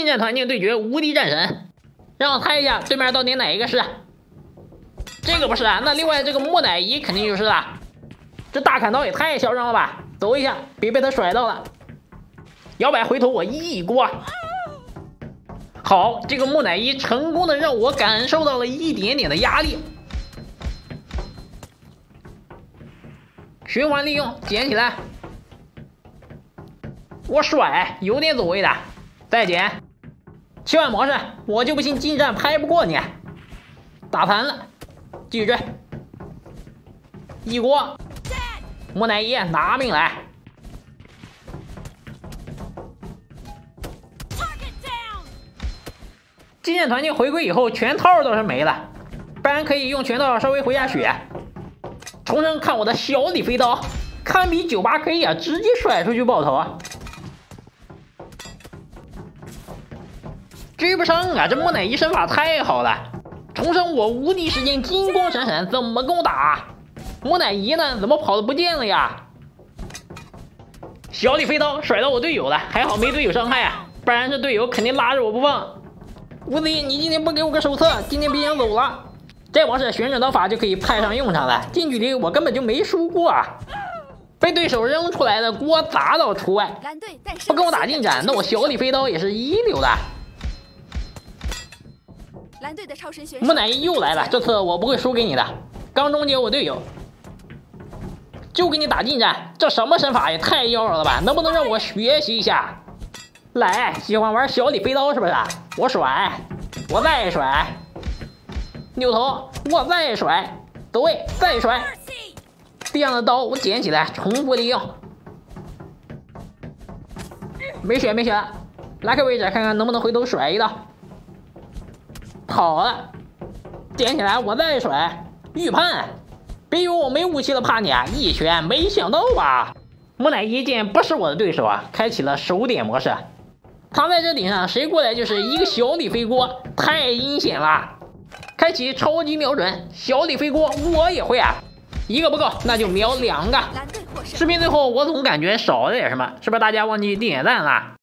近战团境对决无敌战神，让我猜一下对面到底哪一个是？这个不是啊，那另外这个木乃伊肯定就是了。这大砍刀也太嚣张了吧！走一下，别被他甩到了。摇摆回头，我一锅。好，这个木乃伊成功的让我感受到了一点点的压力。循环利用，捡起来。我甩，有点走位的。再捡。切换模式，我就不信近战拍不过你。打残了，继续追。一锅。木乃伊拿命来！金剑团境回归以后，拳套倒是没了，不然可以用拳套稍微回下血。重生，看我的小李飞刀，堪比九八 K 呀，直接甩出去爆头啊！追不上啊，这木乃伊身法太好了！重生，我无敌时间金光闪闪，怎么跟我打？木乃伊呢？怎么跑的不见了呀？小李飞刀甩到我队友了，还好没队友伤害啊，不然这队友肯定拉着我不放。无敌，你今天不给我个手册，今天别想走了。这模式旋转刀法就可以派上用场了，近距离我根本就没输过啊！被对手扔出来的锅砸到除外。不跟我打近战，那我小李飞刀也是一流的。蓝队的超神选手木乃伊又来了，这次我不会输给你的。刚终结我队友。就给你打近战，这什么身法也太妖娆了吧！能不能让我学习一下？来，喜欢玩小李飞刀是不是？我甩，我再甩，扭头，我再甩，走位，再甩。地上的刀我捡起来，重复利用。没血没血，拉开位置看看能不能回头甩一刀。跑了，捡起来我再甩，预判。别以为我没武器了，怕你啊！一拳，没想到吧？木乃伊见不是我的对手啊，开启了手点模式，躺在这顶上，谁过来就是一个小李飞锅，太阴险了！开启超级瞄准，小李飞锅我也会啊，一个不够，那就瞄两个。视频最后我总感觉少了点什么，是不是大家忘记点赞了？